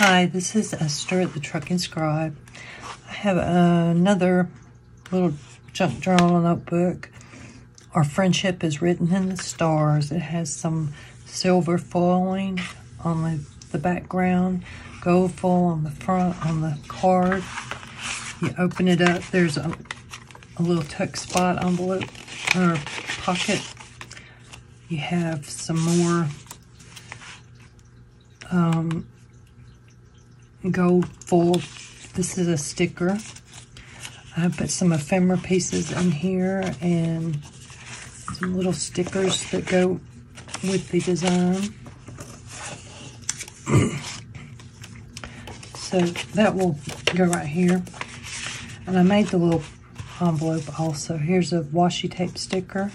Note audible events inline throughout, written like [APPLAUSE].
Hi, this is Esther at the Trucking Scribe. I have another little junk journal notebook. Our friendship is written in the stars. It has some silver foiling on the, the background, gold foil on the front on the card. You open it up, there's a, a little tuck spot envelope or pocket. You have some more um, gold foil. This is a sticker. I put some ephemera pieces in here and some little stickers that go with the design. [CLEARS THROAT] so that will go right here. And I made the little envelope also. Here's a washi tape sticker,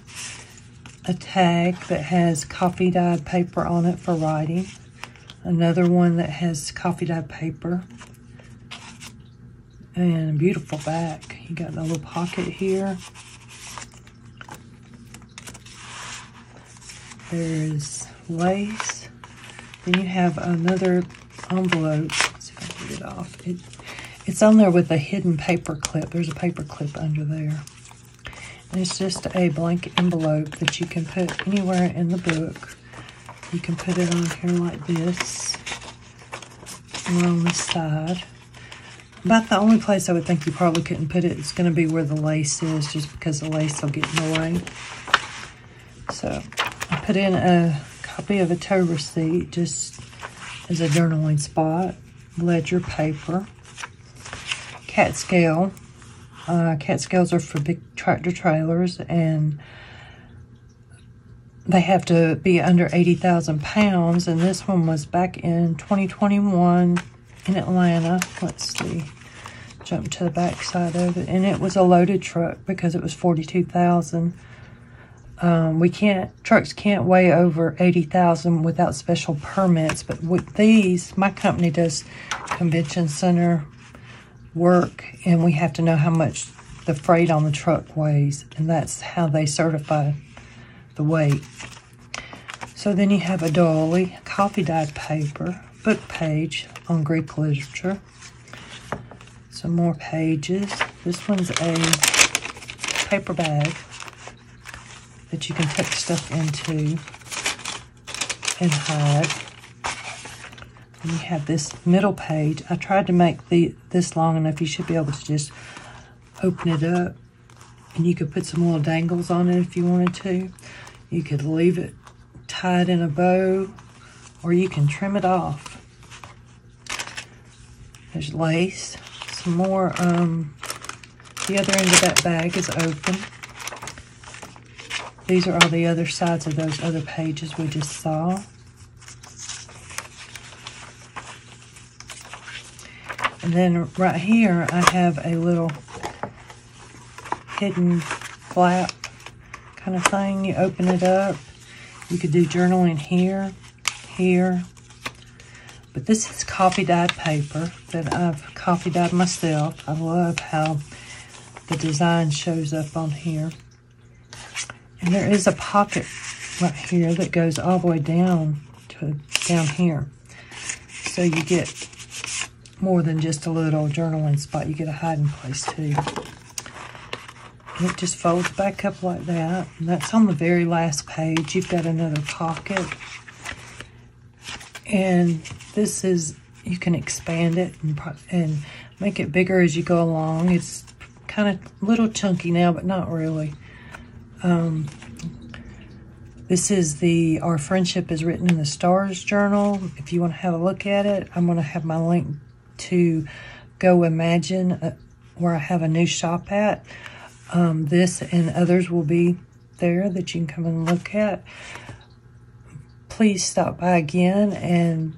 a tag that has coffee dyed paper on it for writing. Another one that has coffee dye paper. And a beautiful back. You got a little pocket here. There's lace. Then you have another envelope. Let's see if I can get it off. It, it's on there with a hidden paper clip. There's a paper clip under there. And it's just a blank envelope that you can put anywhere in the book. You can put it on here like this, or on this side. About the only place I would think you probably couldn't put it is going to be where the lace is, just because the lace will get in the way. So I put in a copy of a tow receipt just as a journaling spot, ledger paper, cat scale. Uh, cat scales are for big tractor trailers and they have to be under 80,000 pounds. And this one was back in 2021 in Atlanta. Let's see. Jump to the back side of it. And it was a loaded truck because it was 42,000. Um, we can't, trucks can't weigh over 80,000 without special permits. But with these, my company does convention center work and we have to know how much the freight on the truck weighs. And that's how they certify the weight. So then you have a dolly, coffee dyed paper, book page on Greek literature. Some more pages. This one's a paper bag that you can put stuff into and hide. And you have this middle page. I tried to make the this long enough. You should be able to just open it up and you could put some little dangles on it if you wanted to. You could leave it tied in a bow or you can trim it off. There's lace. Some more, um, the other end of that bag is open. These are all the other sides of those other pages we just saw. And then right here, I have a little hidden flap kind of thing. You open it up. You could do journaling here, here. But this is coffee dyed paper that I've coffee dyed myself. I love how the design shows up on here. And there is a pocket right here that goes all the way down to down here. So you get more than just a little journaling spot. You get a hiding place too. It just folds back up like that. And that's on the very last page. You've got another pocket. And this is, you can expand it and, and make it bigger as you go along. It's kind of a little chunky now, but not really. Um, this is the Our Friendship is Written in the Stars journal. If you want to have a look at it, I'm going to have my link to Go Imagine, uh, where I have a new shop at. Um, this and others will be there that you can come and look at. Please stop by again and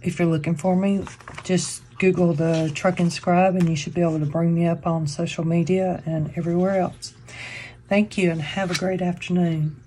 if you're looking for me, just Google the Trucking Scribe and you should be able to bring me up on social media and everywhere else. Thank you and have a great afternoon.